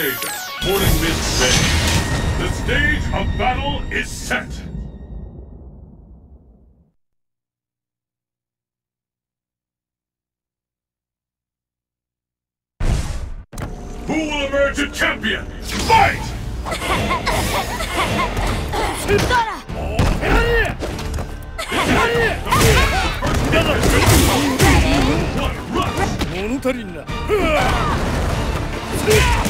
Invasion, boarding Mist Bay. The stage of battle is set. Who will emerge a champion? Fight! One rush!